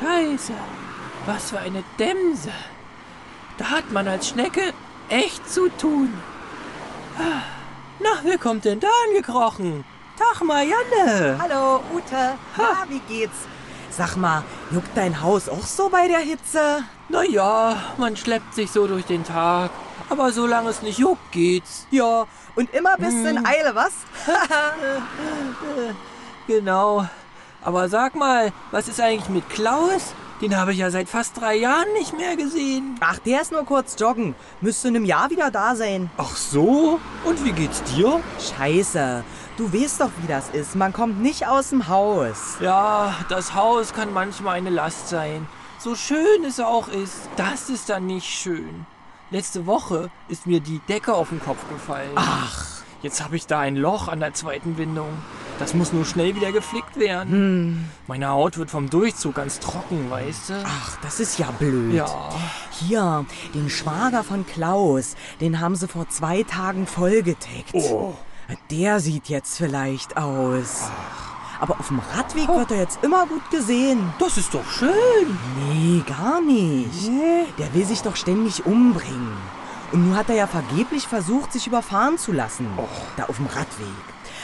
Scheiße. Was für eine Dämse. Da hat man als Schnecke echt zu tun. Ah, Na, wer kommt denn da angekrochen? Tag, Marianne. Hallo, Ute. Na, wie geht's? Sag mal, juckt dein Haus auch so bei der Hitze? Na ja, man schleppt sich so durch den Tag. Aber solange es nicht juckt, geht's. Ja, und immer bist du in Eile, was? Genau. Aber sag mal, was ist eigentlich mit Klaus? Den habe ich ja seit fast drei Jahren nicht mehr gesehen. Ach, der ist nur kurz joggen. Müsste in einem Jahr wieder da sein. Ach so? Und wie geht's dir? Scheiße. Du weißt doch, wie das ist. Man kommt nicht aus dem Haus. Ja, das Haus kann manchmal eine Last sein. So schön es auch ist, das ist dann nicht schön. Letzte Woche ist mir die Decke auf den Kopf gefallen. Ach. Jetzt habe ich da ein Loch an der zweiten Windung. Das muss nur schnell wieder geflickt werden. Meine Haut wird vom Durchzug ganz trocken, weißt du? Ach, das ist ja blöd. Ja. Hier, den Schwager von Klaus, den haben sie vor zwei Tagen vollgeteckt. Oh. Der sieht jetzt vielleicht aus. Aber auf dem Radweg wird er jetzt immer gut gesehen. Das ist doch schön. Nee, gar nicht. Der will sich doch ständig umbringen. Und nun hat er ja vergeblich versucht, sich überfahren zu lassen. Da auf dem Radweg.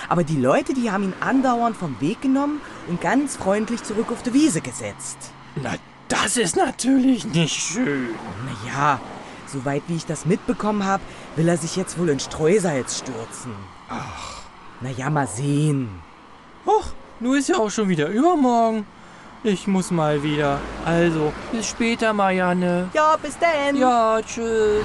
Aber die Leute, die haben ihn andauernd vom Weg genommen und ganz freundlich zurück auf die Wiese gesetzt. Na, das ist natürlich nicht schön. Naja, soweit wie ich das mitbekommen habe, will er sich jetzt wohl in Streusalz stürzen. Ach. Naja, mal sehen. Och, nur ist ja auch schon wieder übermorgen. Ich muss mal wieder. Also, bis später, Marianne. Ja, bis denn. Ja, tschüss.